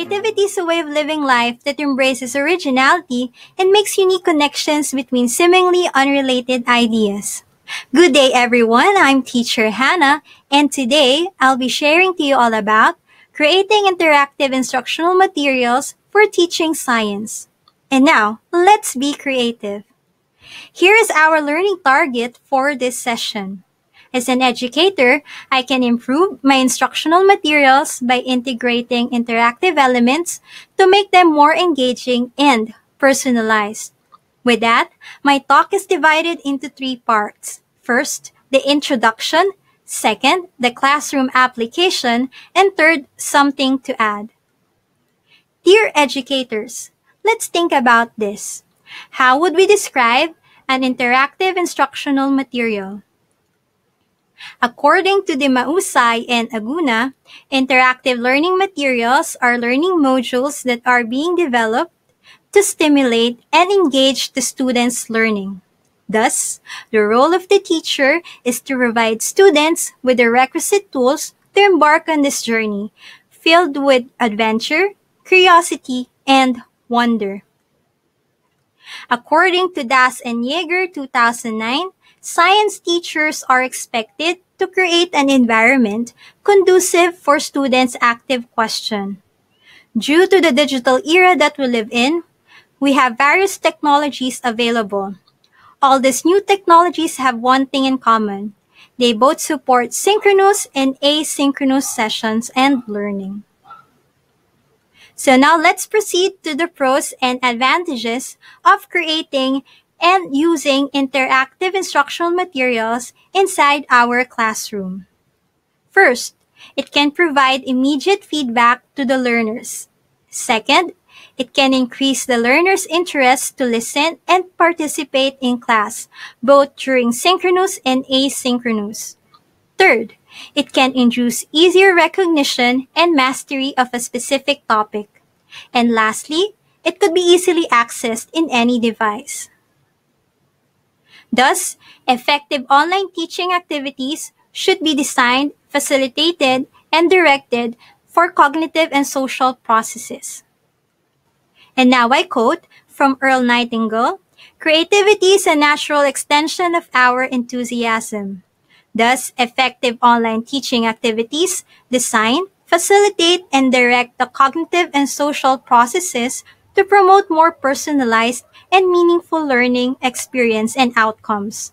Creativity is a way of living life that embraces originality and makes unique connections between seemingly unrelated ideas. Good day, everyone. I'm teacher Hannah, and today I'll be sharing to you all about creating interactive instructional materials for teaching science. And now, let's be creative. Here is our learning target for this session. As an educator, I can improve my instructional materials by integrating interactive elements to make them more engaging and personalized. With that, my talk is divided into three parts. First, the introduction. Second, the classroom application. And third, something to add. Dear educators, let's think about this. How would we describe an interactive instructional material? According to the Mausay and Aguna, interactive learning materials are learning modules that are being developed to stimulate and engage the students' learning. Thus, the role of the teacher is to provide students with the requisite tools to embark on this journey, filled with adventure, curiosity, and wonder. According to Das and Yeager 2009, science teachers are expected to create an environment conducive for students' active question. Due to the digital era that we live in, we have various technologies available. All these new technologies have one thing in common. They both support synchronous and asynchronous sessions and learning. So now let's proceed to the pros and advantages of creating and using interactive instructional materials inside our classroom. First, it can provide immediate feedback to the learners. Second, it can increase the learner's interest to listen and participate in class, both during synchronous and asynchronous. Third, it can induce easier recognition and mastery of a specific topic. And lastly, it could be easily accessed in any device. Thus, effective online teaching activities should be designed, facilitated, and directed for cognitive and social processes. And now I quote from Earl Nightingale Creativity is a natural extension of our enthusiasm. Thus, effective online teaching activities design, facilitate, and direct the cognitive and social processes to promote more personalized and meaningful learning experience and outcomes.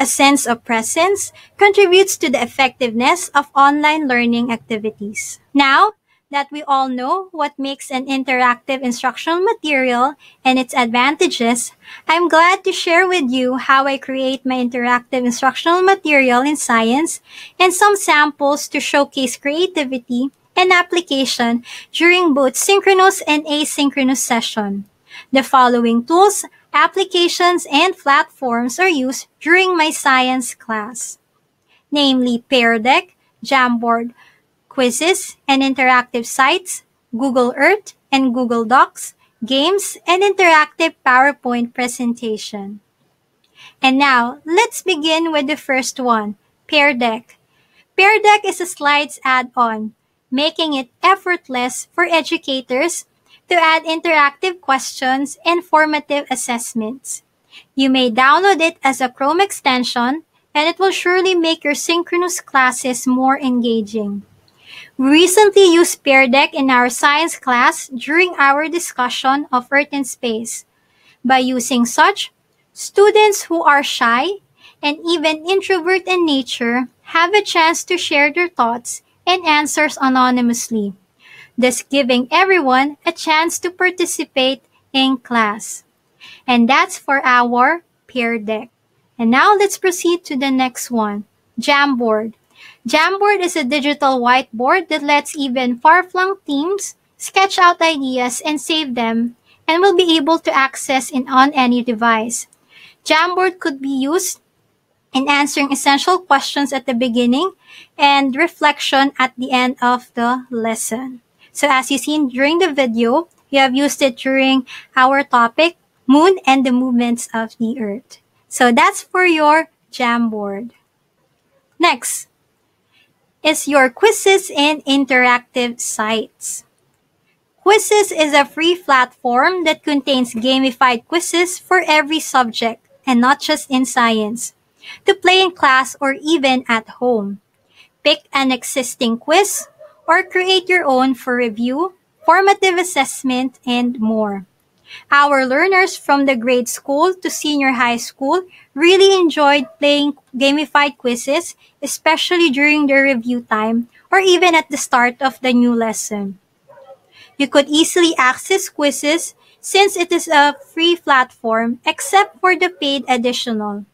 A sense of presence contributes to the effectiveness of online learning activities. Now, that we all know what makes an interactive instructional material and its advantages, I'm glad to share with you how I create my interactive instructional material in science and some samples to showcase creativity and application during both synchronous and asynchronous session. The following tools, applications, and platforms are used during my science class, namely Pear Deck, Jamboard, quizzes and interactive sites, Google Earth and Google Docs, games, and interactive PowerPoint presentation. And now, let's begin with the first one, Pear Deck. Pear Deck is a slides add-on making it effortless for educators to add interactive questions and formative assessments. You may download it as a Chrome extension and it will surely make your synchronous classes more engaging. We recently used Pear Deck in our science class during our discussion of Earth and space. By using such, students who are shy and even introvert in nature have a chance to share their thoughts and answers anonymously, thus giving everyone a chance to participate in class. And that's for our Pear Deck. And now let's proceed to the next one, Jamboard. Jamboard is a digital whiteboard that lets even far-flung teams sketch out ideas and save them and will be able to access it on any device. Jamboard could be used in answering essential questions at the beginning and reflection at the end of the lesson. So as you seen during the video, we have used it during our topic, moon and the movements of the earth. So that's for your Jamboard. Next is your quizzes and interactive sites. Quizizz is a free platform that contains gamified quizzes for every subject, and not just in science, to play in class or even at home. Pick an existing quiz or create your own for review, formative assessment, and more. Our learners from the grade school to senior high school really enjoyed playing gamified quizzes, especially during the review time or even at the start of the new lesson. You could easily access Quizizz since it is a free platform except for the paid additional.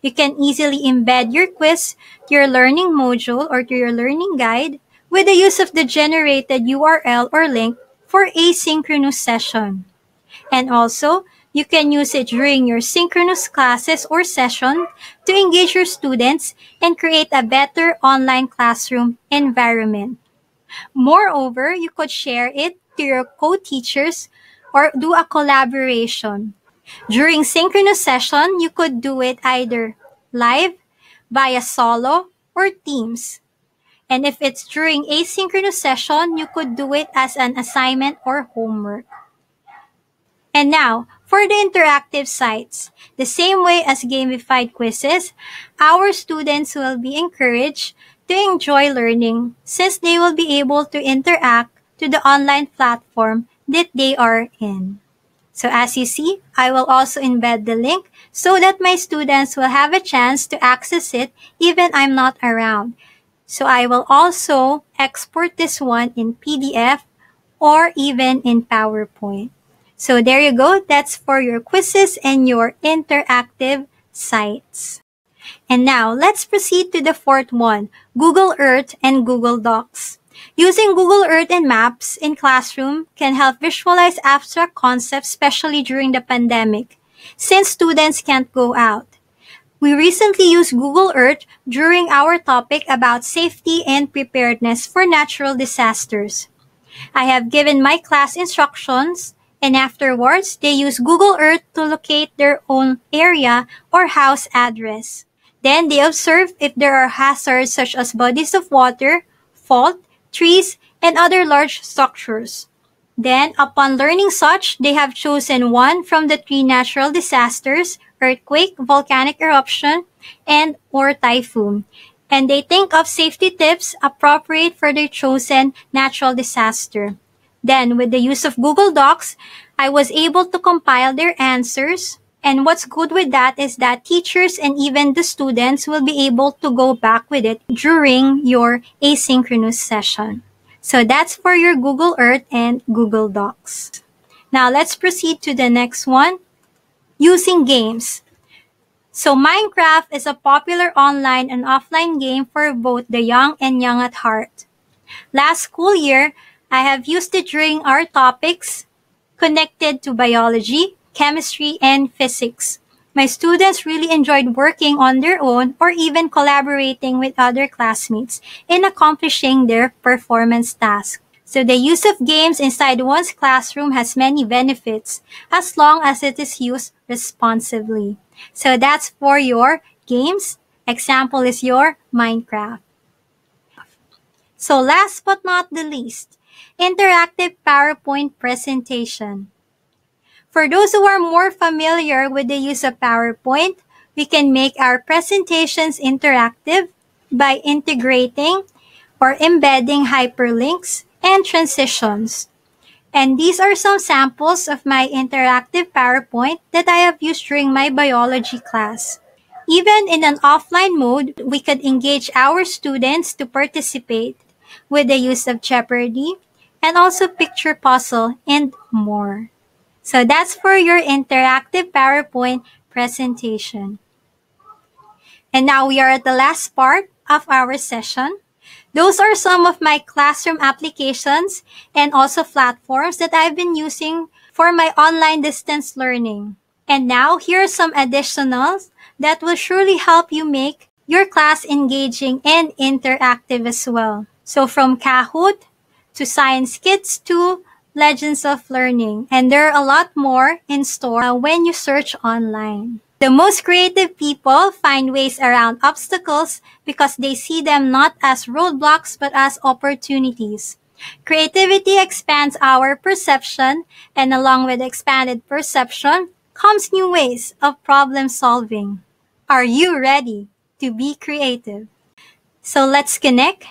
You can easily embed your quiz to your learning module or to your learning guide with the use of the generated URL or link for asynchronous session. And also, you can use it during your synchronous classes or session to engage your students and create a better online classroom environment. Moreover, you could share it to your co-teachers or do a collaboration. During synchronous session, you could do it either live, via solo, or teams. And if it's during asynchronous session, you could do it as an assignment or homework. And now, for the interactive sites, the same way as gamified quizzes, our students will be encouraged to enjoy learning since they will be able to interact to the online platform that they are in. So as you see, I will also embed the link so that my students will have a chance to access it even I'm not around. So I will also export this one in PDF or even in PowerPoint. So there you go. That's for your quizzes and your interactive sites. And now let's proceed to the fourth one, Google Earth and Google Docs. Using Google Earth and Maps in classroom can help visualize abstract concepts, especially during the pandemic, since students can't go out. We recently used Google Earth during our topic about safety and preparedness for natural disasters. I have given my class instructions and afterwards they use Google Earth to locate their own area or house address. Then they observe if there are hazards such as bodies of water, fault, trees, and other large structures. Then, upon learning such, they have chosen one from the three natural disasters, earthquake, volcanic eruption, and or typhoon. And they think of safety tips appropriate for their chosen natural disaster. Then, with the use of Google Docs, I was able to compile their answers. And what's good with that is that teachers and even the students will be able to go back with it during your asynchronous session. So that's for your Google Earth and Google Docs. Now let's proceed to the next one. Using games. So Minecraft is a popular online and offline game for both the young and young at heart. Last school year, I have used it during our topics connected to biology, chemistry, and physics. My students really enjoyed working on their own or even collaborating with other classmates in accomplishing their performance task. So the use of games inside one's classroom has many benefits as long as it is used responsibly. So that's for your games. Example is your Minecraft. So last but not the least, interactive PowerPoint presentation. For those who are more familiar with the use of PowerPoint, we can make our presentations interactive by integrating or embedding hyperlinks and transitions. And these are some samples of my interactive PowerPoint that I have used during my biology class. Even in an offline mode, we could engage our students to participate with the use of Jeopardy, and also picture puzzle and more. So that's for your interactive PowerPoint presentation. And now we are at the last part of our session. Those are some of my classroom applications and also platforms that I've been using for my online distance learning. And now here are some additionals that will surely help you make your class engaging and interactive as well. So from Kahoot, to Science Kids to Legends of Learning. And there are a lot more in store uh, when you search online. The most creative people find ways around obstacles because they see them not as roadblocks but as opportunities. Creativity expands our perception, and along with expanded perception comes new ways of problem solving. Are you ready to be creative? So let's connect.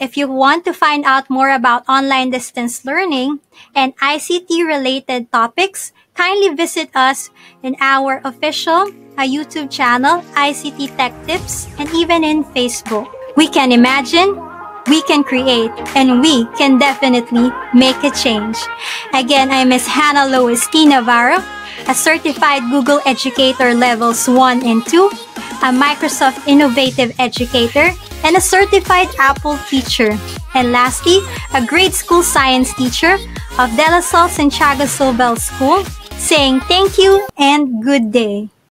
If you want to find out more about online distance learning and ICT related topics, kindly visit us in our official uh, YouTube channel, ICT Tech Tips, and even in Facebook. We can imagine, we can create, and we can definitely make a change. Again, I'm Ms. Hannah Lois T. Navarro, a certified Google Educator Levels 1 and 2, a Microsoft Innovative Educator, and a certified Apple teacher. And lastly, a grade school science teacher of De La Salle Santiago Zobel School, saying thank you and good day.